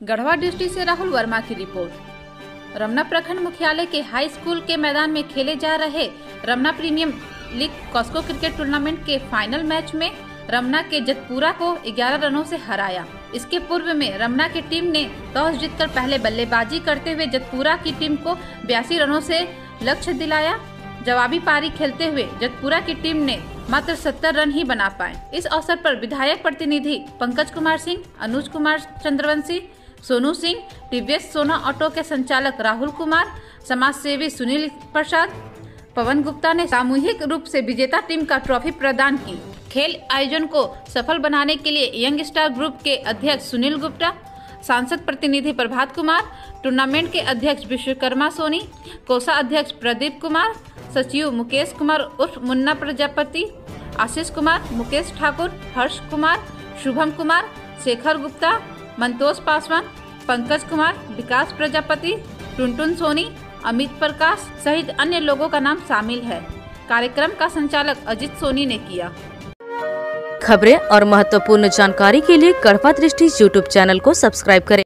Garhwa district से राहुल वर्मा की report. Ramna प्रखंड मुख्यालय के हाई स्कूल के मैदान में खेले जा रहे Ramna premier league Cosco cricket tournament के फाइनल मैच में रमना के जतपुरा को 11 रनों से हराया। इसके पूर्व में रमना की टीम ने टॉस जीतकर पहले बल्लेबाजी करते हुए जतपुरा की टीम को बयासी रनों से लक्ष्य दिलाया। जवाबी पारी खेलते हुए जतपुरा की टीम ने मात्र 70 रन ही बना पाए। इस अवसर पर विधायक प्रतिनिधि पंकज कुमार सिंह, अनुज कुमार चंद्रवंशी सोनू सिंह टीवीएस सोना ऑटो के संचालक राहुल कुमार समाज सेवी सुनील प्रसाद, पवन गुप्ता ने सामूहिक रूप से विजेता टीम का ट्रॉफी प्रदान की। खेल आयोजन को सफल बनाने के लिए यंग स्टार ग्रुप के अध्यक्ष सुनील गुप्ता, सांसद प्रतिनिधि प्रभात कुमार, टूर्नामेंट के अध्यक्ष विश्वकर्मा सोनी, कोषा अध्यक्ष प्रदीप कुमार, सचिव मुकेश कुमार उर्फ़ मुन्ना प्रजापति, आशीष कुमार, मुकेश ठाकुर, हर्ष कुमार, शुभम कुमार, शेखर गुप्ता मंतोष पासवान, पंकज कुमार, विकास प्रजापति, टुनटुन सोनी, अमित प्रकाश सहित अन्य लोगों का नाम शामिल है। कार्यक्रम का संचालक अजित सोनी ने किया। खबरें और महत्वपूर्ण जानकारी के लिए कड़वा दृष्टि यूट्यूब चैनल को सब्सक्राइब करें।